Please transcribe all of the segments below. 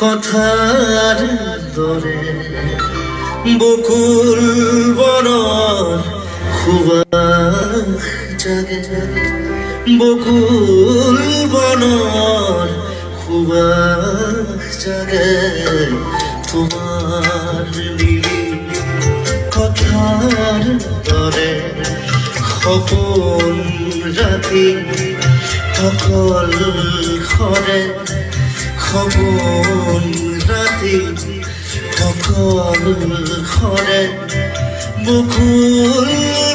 কথার দরে বকুল সুবাস জাগে। বকুল বনৰ সুবাস জাগে তোমাৰ নীলি কথাৰ দৰে সপোন ৰাতি সকল খৰে সপোন ৰাতি সকল খৰে বকুল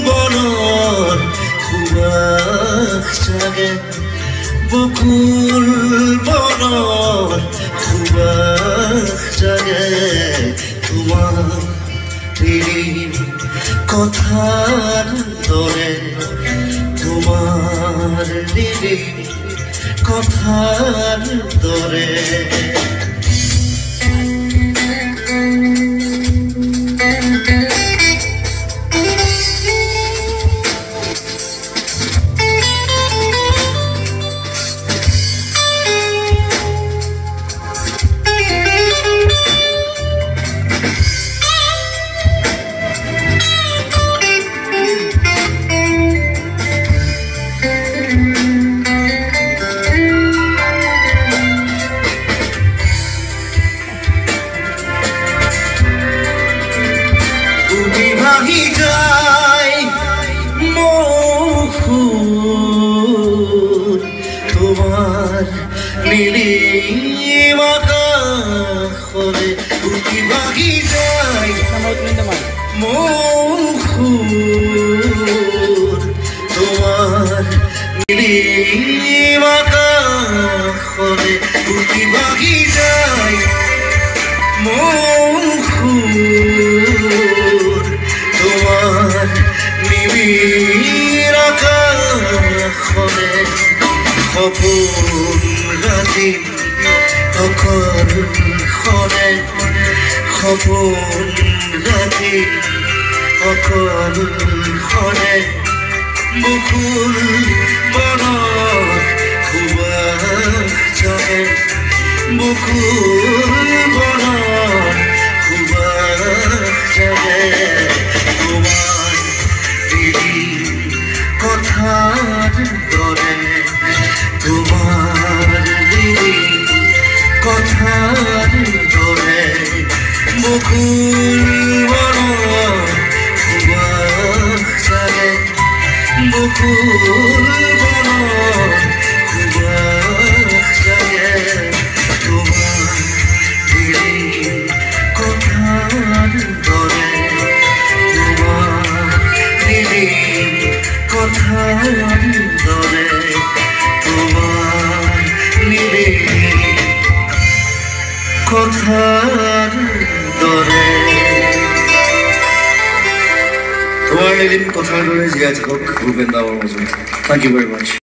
বনৰ সুবাস বকুল বনৰ সুবাস জাগে। তোমাৰ দৰে তোমাৰ দিদি কথার দৰে ভাঙি যায় মৌসুর তোমার নীলিম আকাশরে তুমি ভাঙি যায় মৌসুর তোমার নীলিম আকাশরে সপোন ৰাতি অকল খৰে সপোন ৰাতি অকল খৰে বকুল বনত সুবাস জাগে বকুল বনত বকুল জাগে বকুল বনত সুবাস জাগে তোমাৰ প্ৰীতি কথাৰ দৰে তোমাৰ প্ৰীতি দৰে তোমাৰ নিৰিম কথাৰ দৰে জীয়াই থাকক Bhupen da Majumdar thank you very much